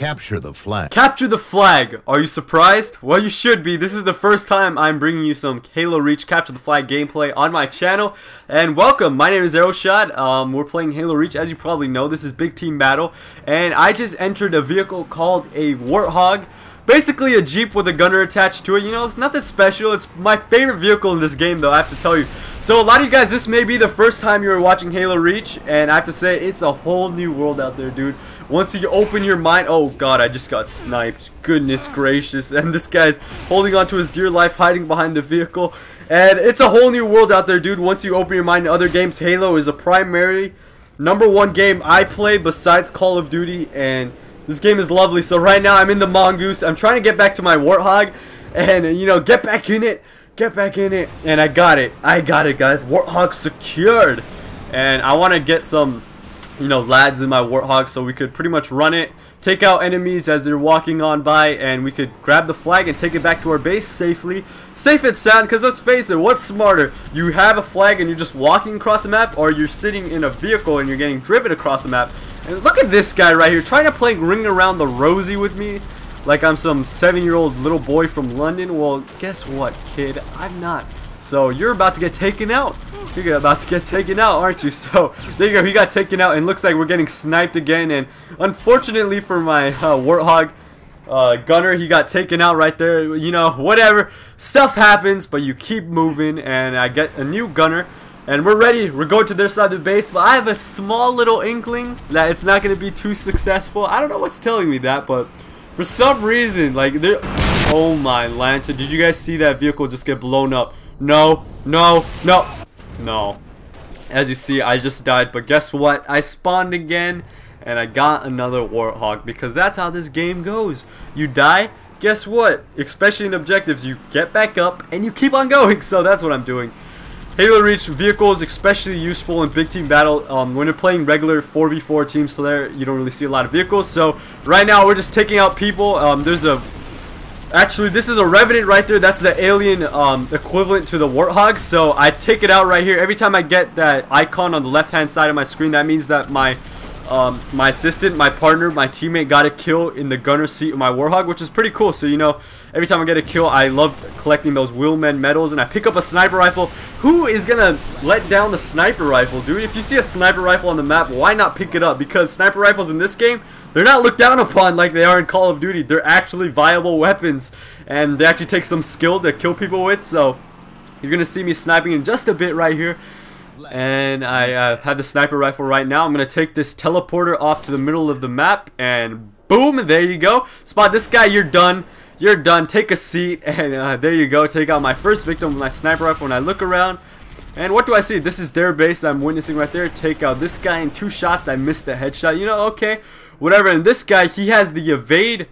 Capture the flag. Capture the flag. Are you surprised? Well, you should be. This is the first time I'm bringing you some Halo Reach Capture the Flag gameplay on my channel. And welcome. My name is Arrowshot. Um, we're playing Halo Reach. As you probably know, this is Big Team Battle. And I just entered a vehicle called a Warthog. Basically a Jeep with a gunner attached to it. You know, it's nothing special. It's my favorite vehicle in this game, though, I have to tell you. So a lot of you guys, this may be the first time you're watching Halo Reach. And I have to say, it's a whole new world out there, dude. Once you open your mind, oh god, I just got sniped. Goodness gracious. And this guy's holding on to his dear life, hiding behind the vehicle. And it's a whole new world out there, dude. Once you open your mind to other games, Halo is a primary number one game I play besides Call of Duty. And this game is lovely. So right now, I'm in the Mongoose. I'm trying to get back to my Warthog. And, you know, get back in it. Get back in it. And I got it. I got it, guys. Warthog secured. And I want to get some you know, lads in my Warthog so we could pretty much run it, take out enemies as they're walking on by, and we could grab the flag and take it back to our base safely. Safe and sound, because let's face it, what's smarter? You have a flag and you're just walking across the map, or you're sitting in a vehicle and you're getting driven across the map. And look at this guy right here, trying to play Ring Around the Rosie with me, like I'm some seven-year-old little boy from London. Well, guess what, kid? I'm not. So you're about to get taken out. You're about to get taken out, aren't you? So there you go. He got taken out, and looks like we're getting sniped again. And unfortunately for my uh, Warthog uh, gunner, he got taken out right there. You know, whatever. Stuff happens, but you keep moving, and I get a new gunner. And we're ready. We're going to their side of the base. But I have a small little inkling that it's not going to be too successful. I don't know what's telling me that, but for some reason, like, there... Oh my Lanta. Did you guys see that vehicle just get blown up? No, no, no, no. As you see, I just died, but guess what? I spawned again, and I got another Warthog, because that's how this game goes. You die, guess what? Especially in objectives, you get back up, and you keep on going, so that's what I'm doing. Halo Reach vehicles especially useful in big team battle. Um, when you're playing regular 4v4 teams, so there you don't really see a lot of vehicles. So right now we're just taking out people. Um, there's a Actually, this is a Revenant right there. That's the alien um, equivalent to the Warthog. So I take it out right here. Every time I get that icon on the left-hand side of my screen, that means that my um, my assistant, my partner, my teammate got a kill in the gunner seat of my Warthog, which is pretty cool. So, you know, every time I get a kill, I love collecting those Wheelman medals, and I pick up a sniper rifle. Who is going to let down the sniper rifle, dude? If you see a sniper rifle on the map, why not pick it up? Because sniper rifles in this game, they're not looked down upon like they are in Call of Duty. They're actually viable weapons, and they actually take some skill to kill people with, so you're going to see me sniping in just a bit right here. And I uh, have the sniper rifle right now. I'm going to take this teleporter off to the middle of the map, and boom, there you go. Spot this guy, you're done. You're done. Take a seat, and uh, there you go. Take out my first victim with my sniper rifle. When I look around, and what do I see? This is their base I'm witnessing right there. Take out this guy in two shots. I missed the headshot. You know, okay whatever. And this guy, he has the evade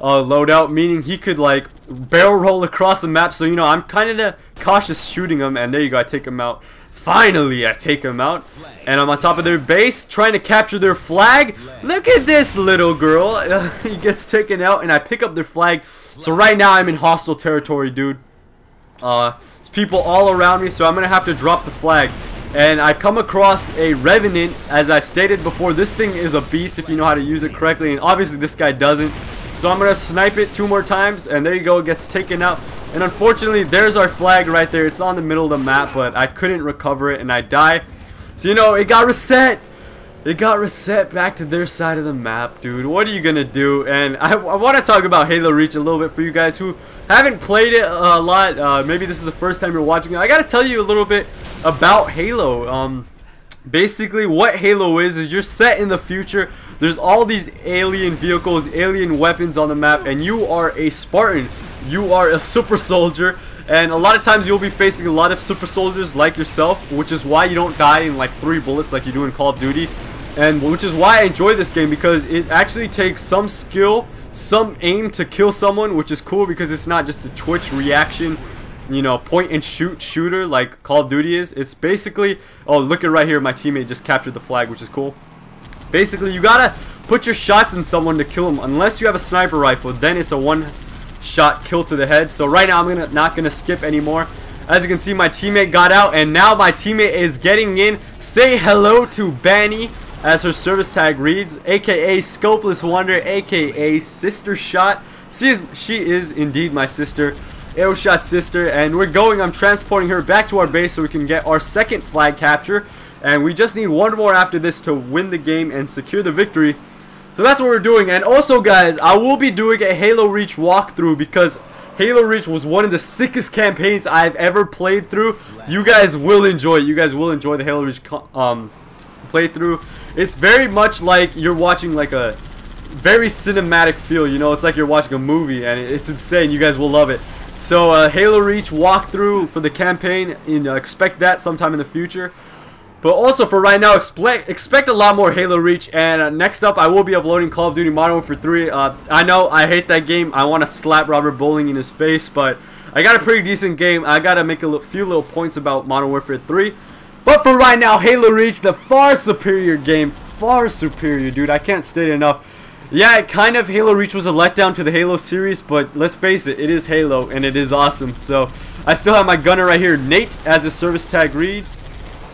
uh, loadout, meaning he could like barrel roll across the map. So you know, I'm kind of cautious shooting him, and there you go, I take him out. Finally, I take him out, and I'm on top of their base, trying to capture their flag. Look at this little girl. he gets taken out, and I pick up their flag. So right now, I'm in hostile territory, dude. Uh, there's people all around me, so I'm gonna have to drop the flag and I come across a Revenant as I stated before this thing is a beast if you know how to use it correctly and obviously this guy doesn't so I'm gonna snipe it two more times and there you go gets taken out and unfortunately there's our flag right there it's on the middle of the map but I couldn't recover it and I die so you know it got reset it got reset back to their side of the map, dude. What are you gonna do? And I, I want to talk about Halo Reach a little bit for you guys who haven't played it a lot. Uh, maybe this is the first time you're watching it. I gotta tell you a little bit about Halo. Um, basically, what Halo is is you're set in the future. There's all these alien vehicles, alien weapons on the map, and you are a Spartan. You are a super soldier, and a lot of times you'll be facing a lot of super soldiers like yourself, which is why you don't die in like three bullets like you do in Call of Duty and which is why I enjoy this game because it actually takes some skill some aim to kill someone which is cool because it's not just a twitch reaction you know point and shoot shooter like Call of Duty is. It's basically oh look at right here my teammate just captured the flag which is cool. Basically you gotta put your shots in someone to kill them unless you have a sniper rifle then it's a one shot kill to the head so right now I'm gonna not gonna skip anymore as you can see my teammate got out and now my teammate is getting in say hello to Banny as her service tag reads, aka Scopeless Wonder, aka Sister Shot. She is, she is indeed my sister, Arrowshot's sister, and we're going, I'm transporting her back to our base so we can get our second flag capture. And we just need one more after this to win the game and secure the victory. So that's what we're doing. And also, guys, I will be doing a Halo Reach walkthrough because Halo Reach was one of the sickest campaigns I've ever played through. You guys will enjoy it. You guys will enjoy the Halo Reach um, playthrough. It's very much like you're watching like a very cinematic feel. You know, it's like you're watching a movie, and it's insane. You guys will love it. So, uh, Halo Reach walkthrough for the campaign. You know, expect that sometime in the future. But also for right now, expect expect a lot more Halo Reach. And uh, next up, I will be uploading Call of Duty Modern Warfare 3. Uh, I know I hate that game. I want to slap Robert Bowling in his face, but I got a pretty decent game. I got to make a few little points about Modern Warfare 3. But for right now, Halo Reach, the far superior game. Far superior, dude. I can't state it enough. Yeah, kind of Halo Reach was a letdown to the Halo series, but let's face it, it is Halo, and it is awesome. So, I still have my gunner right here, Nate, as his service tag reads.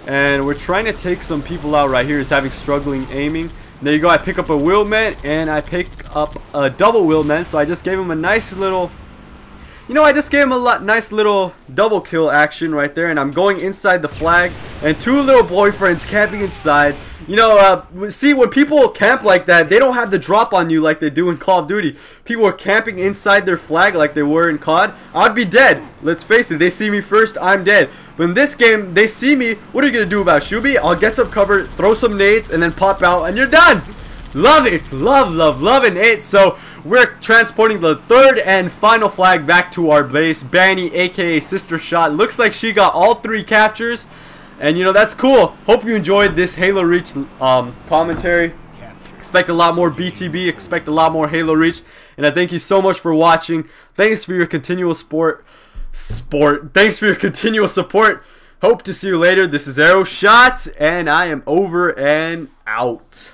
And we're trying to take some people out right here. He's having struggling aiming. There you go. I pick up a wheelman and I pick up a double wheelman. So I just gave him a nice little you know, I just gave him a lot, nice little double kill action right there, and I'm going inside the flag, and two little boyfriends camping inside. You know, uh, see, when people camp like that, they don't have the drop on you like they do in Call of Duty. People are camping inside their flag like they were in COD. I'd be dead. Let's face it, they see me first, I'm dead. But in this game, they see me, what are you going to do about me? I'll get some cover, throw some nades, and then pop out, and you're done! Love it! Love, love, loving it! So, we're transporting the third and final flag back to our base. Banny, aka Sister Shot. Looks like she got all three captures. And, you know, that's cool. Hope you enjoyed this Halo Reach um, commentary. Expect a lot more BTB. Expect a lot more Halo Reach. And I thank you so much for watching. Thanks for your continual sport. Sport. Thanks for your continual support. Hope to see you later. This is Arrow Shot, and I am over and out.